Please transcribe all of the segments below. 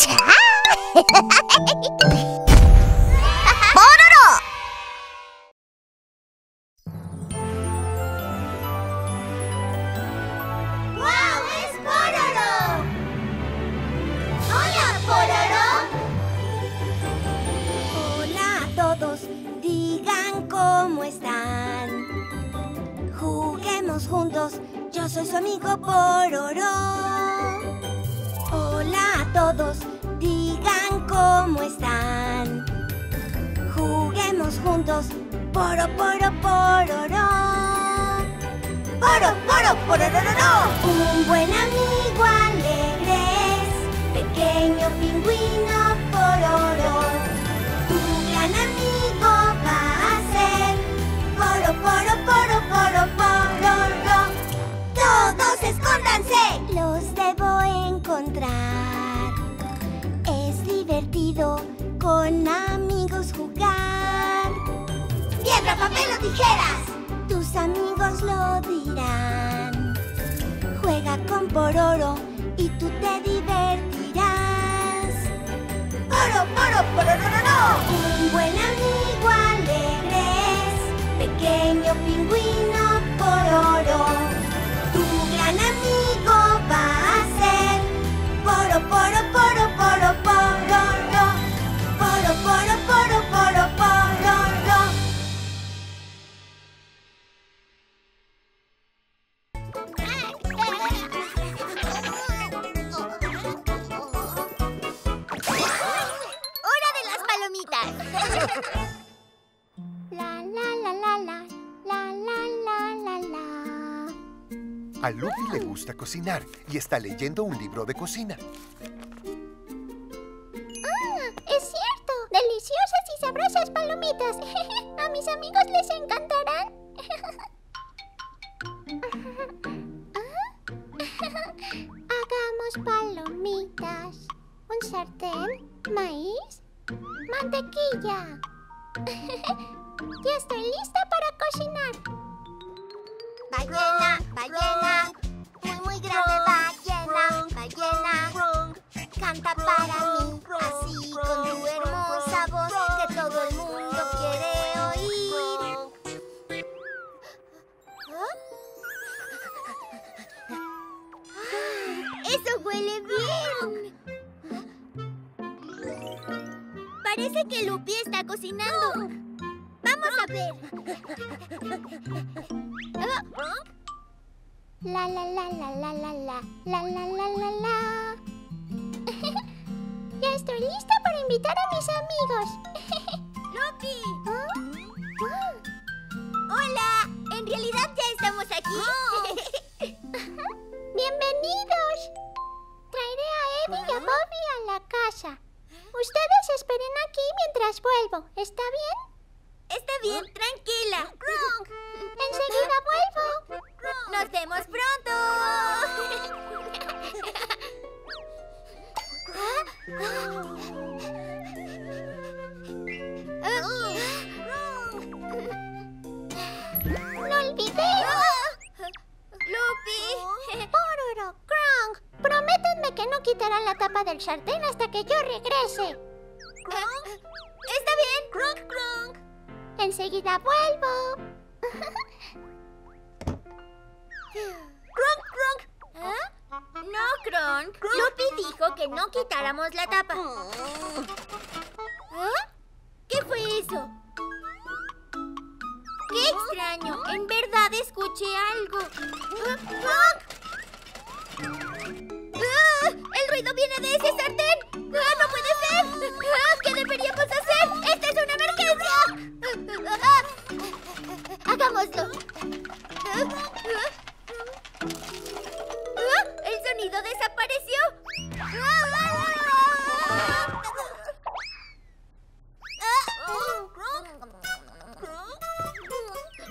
¡Bororo! ¡Guau! ¡Es Bororo! ¡Hola, Bororo! Hola a todos, digan cómo están. Juguemos juntos, yo soy su amigo Bororo. ¡Bororo! Todos, digan cómo están. Juguemos juntos, poro, poro, pororo. Poro, poro, pororororo. Un buen amigo alegre es, pequeño pingüino pororo. Con amigos jugar. Piedra, papel o tijeras. Tus amigos lo dirán. Juega con Pororo y tú te divertirás. Poro, poro, pororororo. Un buen amigo alegre es, pequeño pingüino pororo. Tu gran amigo va a ser poro, poro, poro, poro, La la la la la la la la la. A Lupi le gusta cocinar y está leyendo un libro de cocina. ¡Eso huele bien! Parece que Lupi está cocinando. Vamos a ver. La la la la la la la la la la la la. ya estoy lista para invitar a mis amigos. ¡Lupi! ¿Ah? ¡Hola! En realidad ya estamos aquí. La casa. Ustedes esperen aquí mientras vuelvo. ¿Está bien? Está bien, tranquila. Enseguida vuelvo. ¡Nos vemos pronto! del sartén hasta que yo regrese. Está bien. Crunk, crunk. Enseguida vuelvo. ¡Hagámoslo! ¡El sonido desapareció!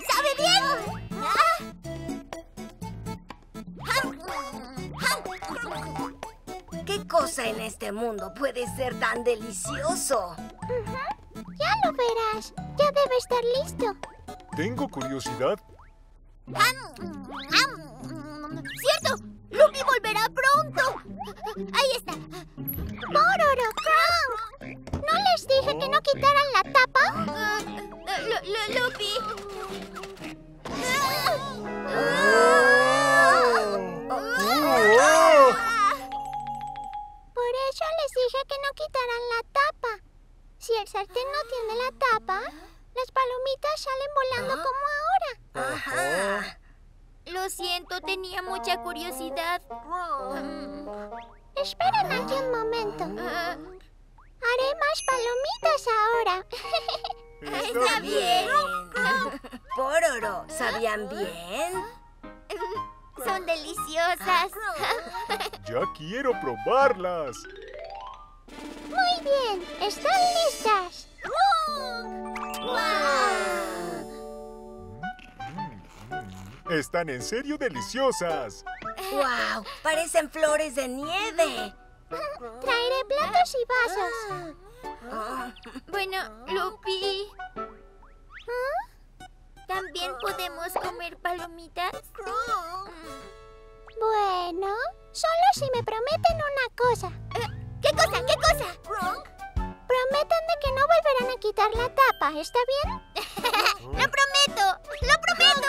¡Sabe bien! ¿Qué cosa en este mundo puede ser tan delicioso? Ya lo verás. Ya debe estar listo. Tengo curiosidad. ¡Cierto! ¡Lupi volverá pronto! ¡Ahí está! ¡Pororo! ¿No les dije que no quitaran la tapa? Lu- Lu- ¡Lupi! Por eso les dije que no quitaran la tapa. Si el sartén no tiene la tapa, las palomitas salen volando como ahora. Ajá. Lo siento, tenía mucha curiosidad. Esperen aquí un momento. Ah, Haré más palomitas ahora. Está bien. Pororo, ¿sabían bien? Son deliciosas. Ya quiero probarlas. Muy bien, están listas. Están en serio deliciosas. ¡Wow! Parecen flores de nieve. Traeré platos y vasos. Ah, Bueno, Lupi. ¿También podemos comer palomitas? Bueno, solo si me prometen una cosa. ¿Qué cosa? ¿Qué cosa? Prometan de que no volverán a quitar la tapa, ¿está bien? ¡Lo prometo! ¡Lo prometo!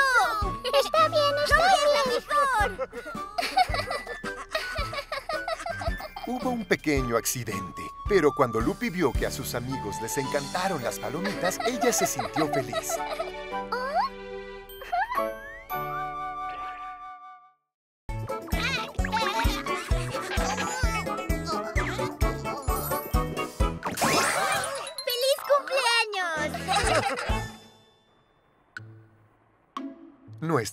Está bien, está bien. Hubo un pequeño accidente, pero cuando Lupi vio que a sus amigos les encantaron las palomitas, ella se sintió. ¡Feliz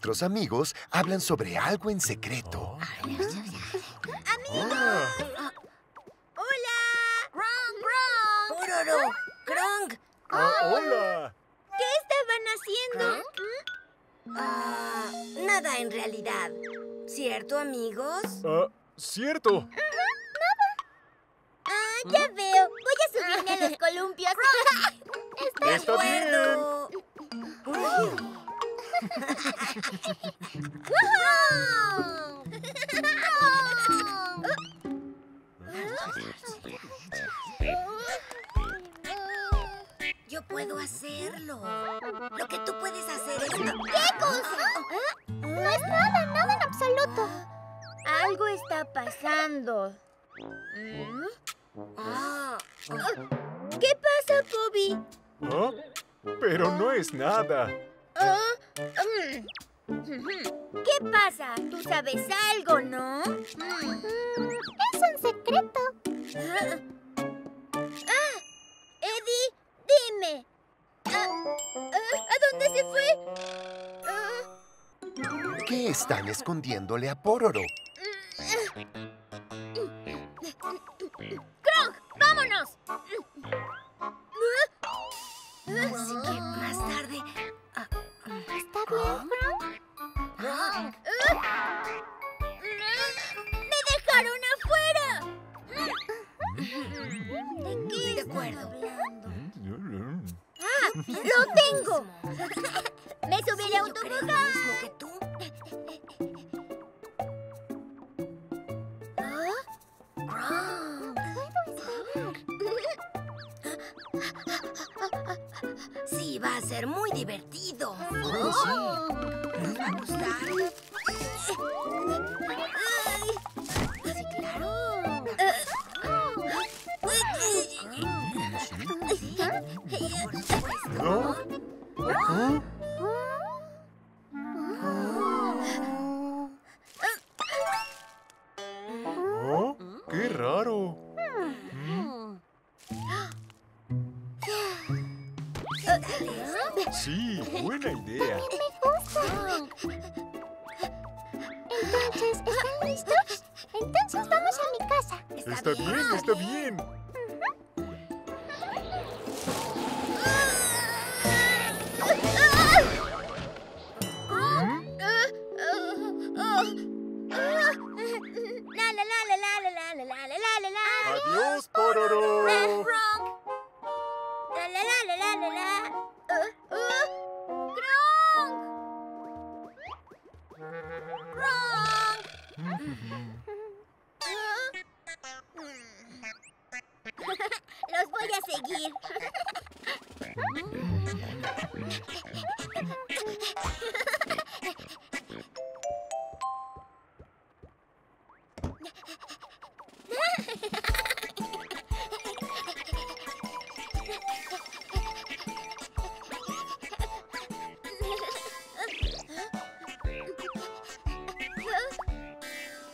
Nuestros amigos hablan sobre algo en secreto. ¡Hola! ¡Ron, Ron! ¡Pororo! ¡Krong! Ah, hola. ¿Qué estaban haciendo? Ah, nada en realidad. ¿Cierto, amigos? Ah, cierto. Ah, ya veo. Voy a subirme a los columpios. Está bien. Yo puedo hacerlo. Lo que tú puedes hacer es... ¿Qué cosa? No es nada, nada en absoluto. Algo está pasando. Ah, ¿Qué pasa, Bobby? Ah, Pero no es nada. Ah. ¿Qué pasa? Tú sabes algo, ¿no? Mm. Es un secreto. Ah, Eddie, dime. Ah, ah, ¿A dónde se fue? Ah, ¿Qué están escondiéndole a Pororo? ¡Krong! ¡Vámonos! así que ¡Lo tengo! ¡Me subí sí, al autobús! ¿Ah? ¿Ah? Sí, va a ser muy divertido. Oh, sí. Nos va a gustar.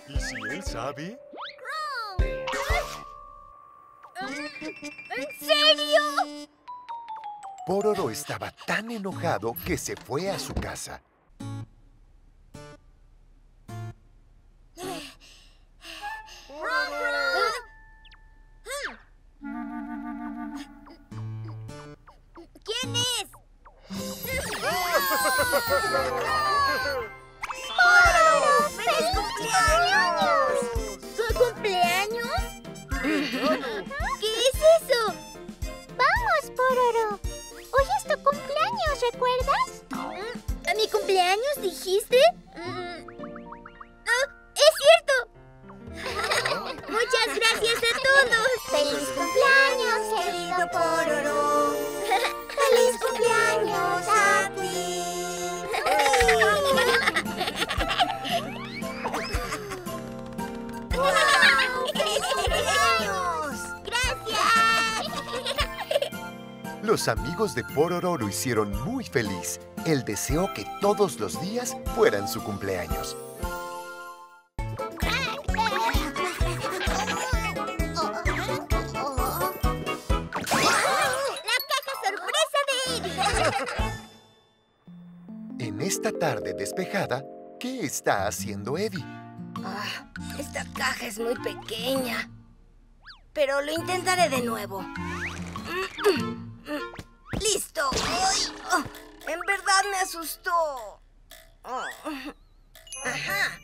¿Y si él sabe? ¿En serio? Pororo estaba tan enojado que se fue a su casa. Los amigos de Pororo lo hicieron muy feliz. Él deseó que todos los días fueran su cumpleaños. ¡La caja sorpresa de Eddie! En esta tarde despejada, ¿qué está haciendo Eddie? Ah, esta caja es muy pequeña. Pero lo intentaré de nuevo. En verdad me asustó. Ajá.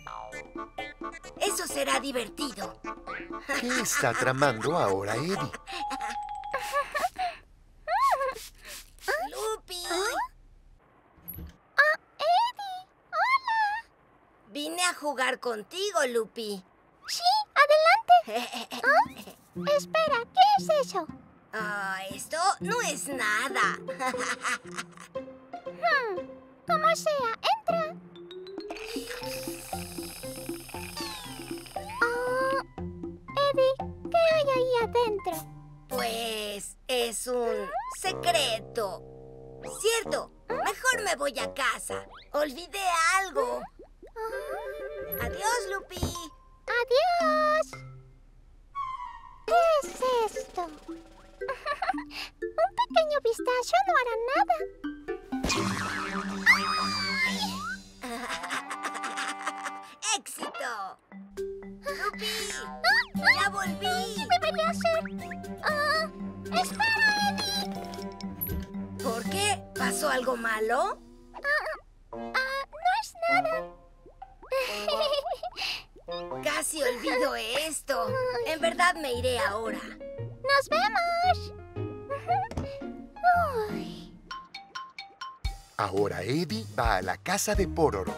Eso será divertido. ¿Qué está tramando ahora Eddie? ¡Lupi! ¡Ah, Eddie! ¡Hola! Vine a jugar contigo, Lupi. Sí, adelante. ¿Ah? Espera, ¿qué es eso? Ah, esto no es nada. Como sea, entra. Ah, Eddie, ¿qué hay ahí adentro? Pues es un secreto. Cierto, mejor me voy a casa. Olvidé algo. Ah, Adiós, Lupi. ¡Adiós! ¿Qué es esto? Un pequeño pistacho no hará nada. Algo malo? Ah, no es nada. Casi olvido esto. En verdad me iré ahora. ¡Nos vemos! Uy, Ahora Eddie va a la casa de Pororo.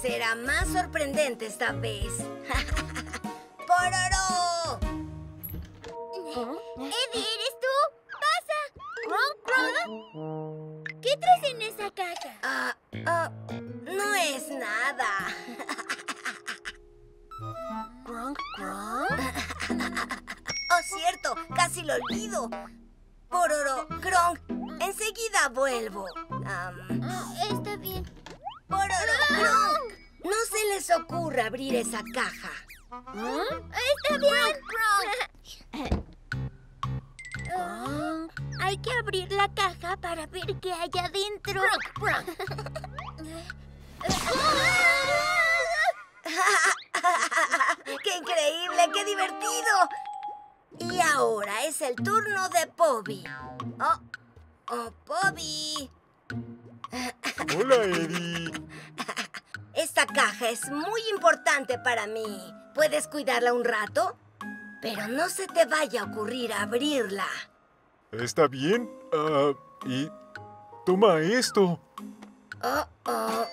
Será más sorprendente esta vez. ¡Pororo! Olvido. Pororo, Kronk, enseguida vuelvo. Está bien. Pororo, Kronk, no se les ocurra abrir esa caja. Está bien. Ah, hay que abrir la caja para ver qué hay adentro. ¡Qué increíble! ¡Qué divertido! Y ahora es el turno de Bobby. Oh, oh, Bobby. Hola, Eddie. Esta caja es muy importante para mí. ¿Puedes cuidarla un rato? Pero no se te vaya a ocurrir abrirla. ¿Está bien? Ah, y toma esto. Oh, oh,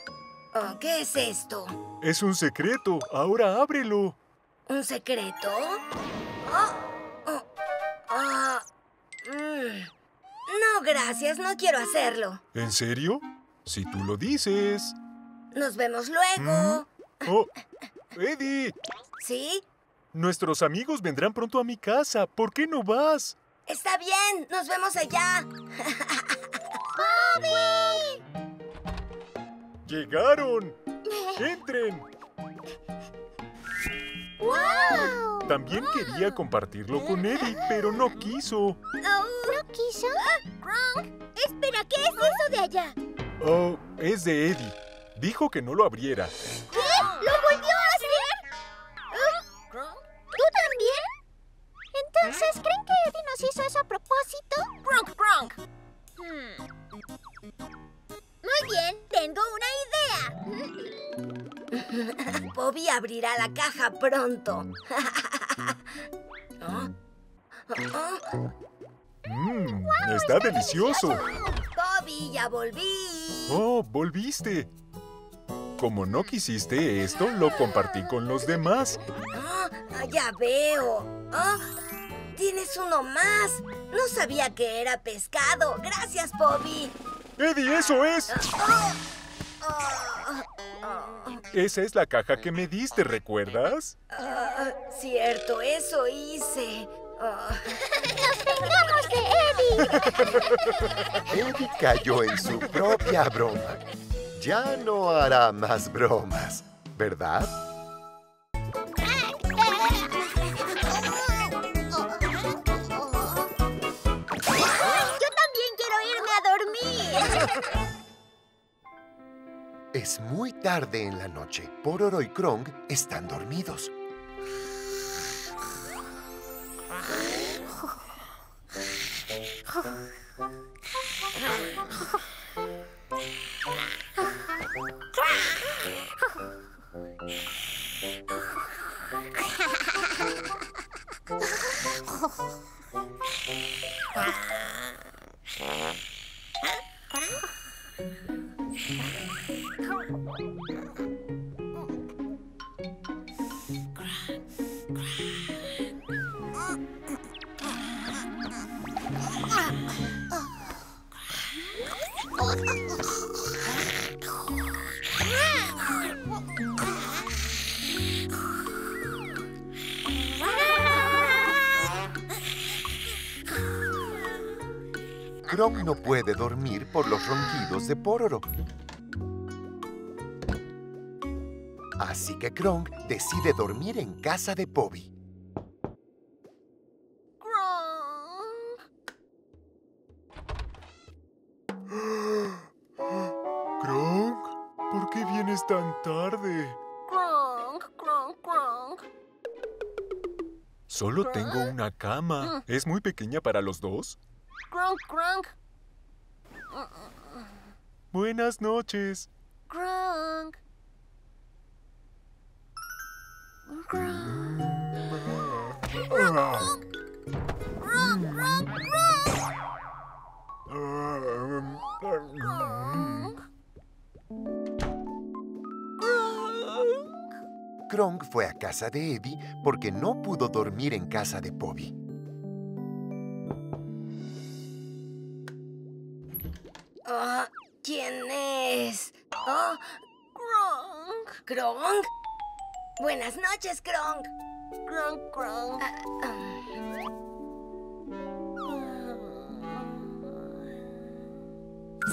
oh, ¿Qué es esto? Es un secreto. Ahora ábrelo. ¿Un secreto? Oh, oh, ah, gracias, no quiero hacerlo. ¿En serio? Si tú lo dices. Nos vemos luego. Oh, Eddie, ¿Sí? nuestros amigos vendrán pronto a mi casa. ¿Por qué no vas? Está bien, nos vemos allá. ¡Llegaron! ¡Entren! ¡Wow! También quería compartirlo con Eddie, pero no quiso. ¿No quiso? Espera, ¿qué es eso de allá? Oh, es de Eddie. Dijo que no lo abriera. ¿Lo volvió a hacer? ¿Tú también? Entonces, ¿creen que Eddie nos hizo eso a propósito? Gronk, gronk. Hmm. Muy bien, tengo una idea. Bobby abrirá la caja pronto. ¿Oh? ¿Oh? Mmm, está delicioso. Bobby, ya volví. Oh, volviste. Como no quisiste esto, lo compartí con los demás. Ah, ya veo. Ah, Tienes uno más. No sabía que era pescado. Gracias, Bobby. Eddie, eso es. Esa es la caja que me diste, ¿recuerdas? ah, cierto, eso hice. Ah, Eddie cayó en su propia broma. Ya no hará más bromas, ¿verdad? Es muy tarde en la noche. Pororo y Krong están dormidos. Krong no puede dormir por los ronquidos de Pororo. Así que Krong decide dormir en casa de Bobby. Kronk, ¿por qué vienes tan tarde? Gronk, gronk, gronk. Solo tengo una cama. ¿Es muy pequeña para los dos? Gronk, gronk, Buenas noches. gronk. Krong fue a casa de Eddie porque no pudo dormir en casa de Bobby. ah, ¿Quién es? Oh, Gronk, ¿Krong? Buenas noches, Krong. gronk, gronk. Ah, um,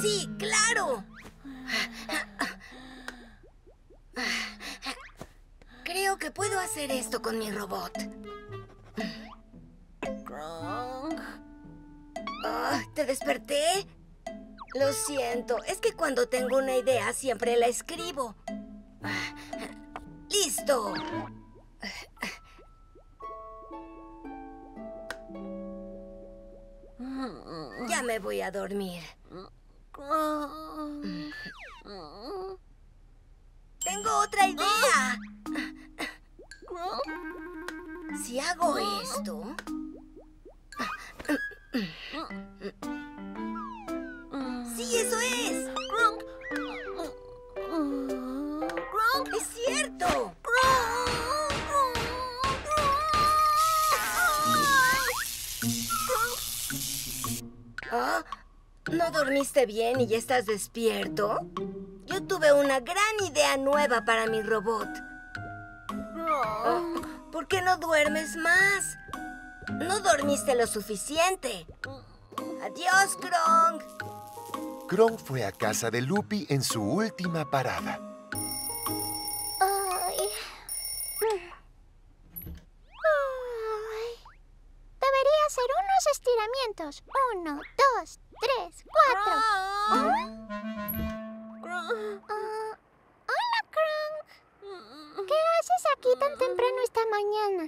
sí, claro. Creo que puedo hacer esto con mi robot. Gronk. Ah, ¿Te desperté? Lo siento, es que cuando tengo una idea siempre la escribo. Ya me voy a dormir. Tengo otra idea. Si hago esto... Sí, eso es. Es cierto. ¿No dormiste bien y ya estás despierto? Yo tuve una gran idea nueva para mi robot. Oh, ¿Por qué no duermes más? No dormiste lo suficiente. Adiós, Kronk. Kronk fue a casa de Lupi en su última parada. Estiramientos. Uno, dos, tres, cuatro. Ah, hola, Kronk. ¿Qué haces aquí tan temprano esta mañana?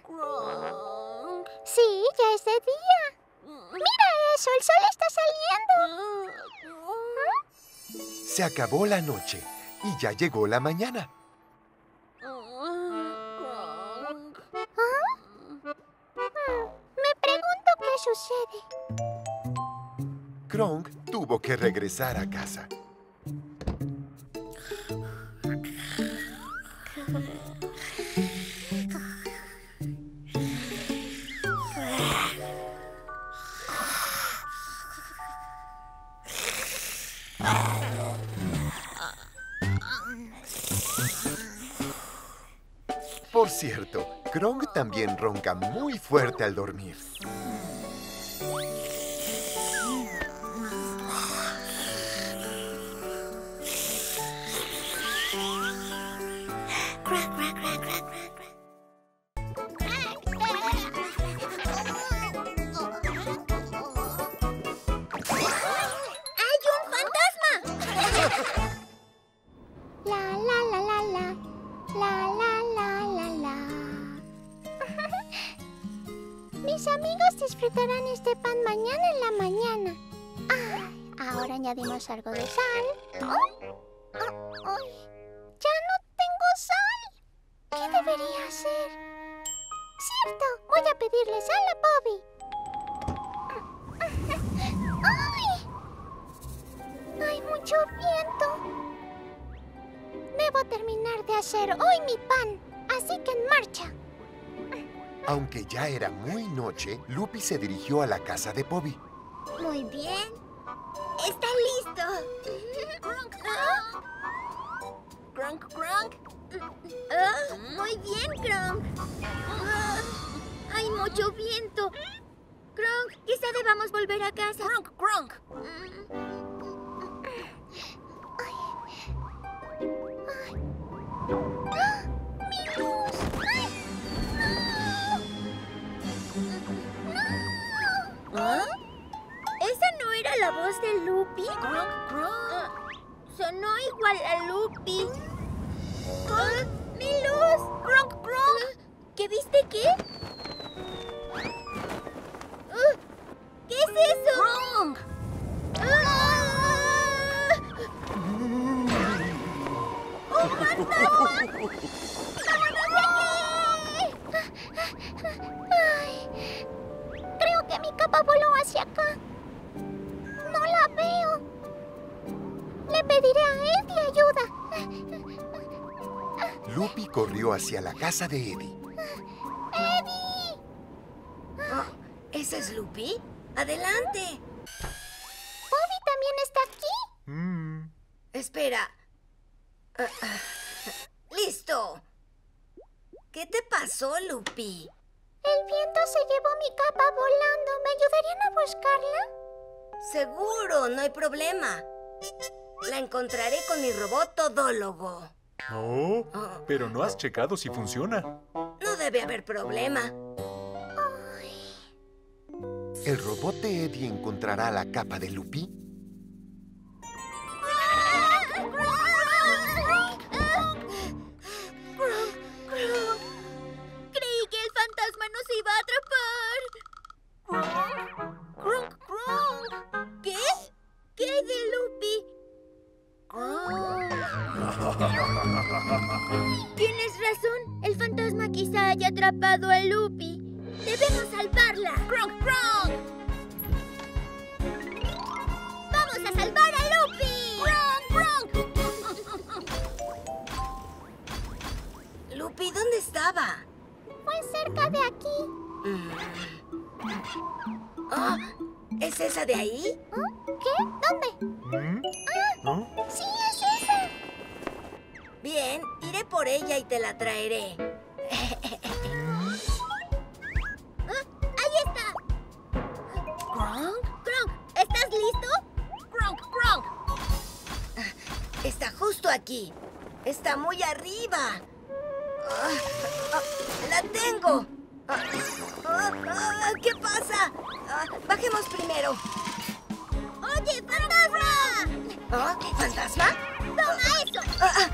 Sí, ya es de día. Mira eso, el sol está saliendo. Se acabó la noche y ya llegó la mañana. Tuvo que regresar a casa. Por cierto, Kronk también ronca muy fuerte al dormir. Disfrutarán este pan mañana en la mañana. Ay, ahora añadimos algo de sal. Oh, oh, ay. Ya no tengo sal. ¿Qué debería hacer? Cierto, voy a pedirle sal a Bobby. ¡Ay! Hay mucho viento. Debo terminar de hacer hoy mi pan, así que en marcha. Aunque ya era muy noche, Lupi se dirigió a la casa de Bobby. Muy bien. Está listo. Crunk, crunk. Ah, muy bien, Crunk. Hay mucho viento. Crunk, quizá debamos volver a casa. Crunk, crunk. Voz de Lupi? Ah, sonó igual a Lupi. Ah, ¡Mi luz! ¡Crunk, crunk! ¿Qué viste qué? Ah, ¿Qué es eso? ¡Crunk! ¡Un fantasma! Corrió hacia la casa de Eddie. ¡Eddie! Oh, ¿Ese es Lupi? ¡Adelante! ¿Bobby también está aquí? Mm, Espera. Ah, ah. ¡Listo! ¿Qué te pasó, Lupi? El viento se llevó mi capa volando. ¿Me ayudarían a buscarla? Seguro, no hay problema. La encontraré con mi robot todólogo. Oh, pero no has checado si funciona. No debe haber problema. ¿El robot de Eddie encontrará la capa de Lupi? ¡Ahí está! ¿Gronk? ¿Gronk? ¿Estás listo? ¡Gronk, Gronk! Está justo aquí. Está muy arriba. Ah, ah, ¡La tengo! Ah, ah, ah, ¿Qué pasa? Ah, bajemos primero. ¡Oye, fantasma! ¿Ah? ¿Fantasma? ¡Toma eso! Ah,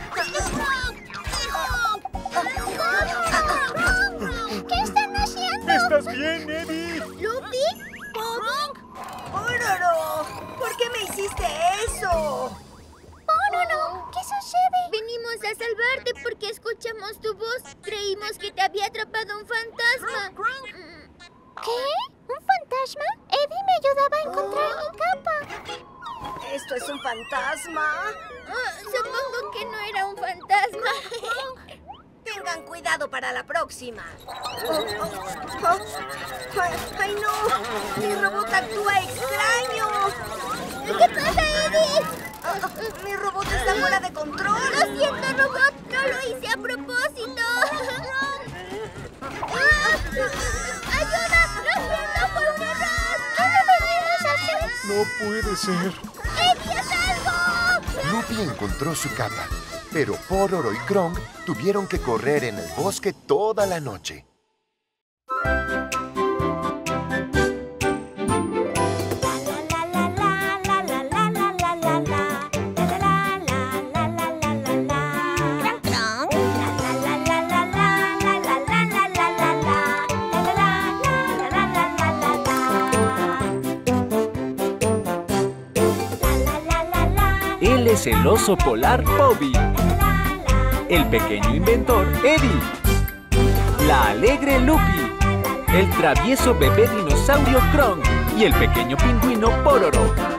¿Estás bien, Eddie? ¿Lupi? ¿Gronk? ¡Pororo! ¿Por qué me hiciste eso? Pororo, ¿qué sucede? Vinimos a salvarte porque escuchamos tu voz. Creímos que te había atrapado un fantasma. ¿Qué? ¿Un fantasma? Eddie me ayudaba a encontrar mi capa. ¿Esto es un fantasma? Ah, supongo que no era un fantasma. Tengan cuidado para la próxima. Oh, oh, oh. Ay, ¡Ay, no! ¡Mi robot actúa extraño! ¿Qué pasa, Eddie? Ah, ah, ¡Mi robot está fuera de control! Lo siento, robot. No lo hice a propósito. ¡Ah! ¡Ayuda! ¡Lo siento, fue un error! ¿Qué deberíamos hacer? No puede ser. ¡Eddie, haz algo! Lupi encontró su capa, pero Pororo y Krong tuvieron que correr en el bosque toda la noche. El oso polar Bobby. El pequeño inventor Eddie. La alegre Lupi. El travieso bebé dinosaurio Krong. Y el pequeño pingüino Pororo.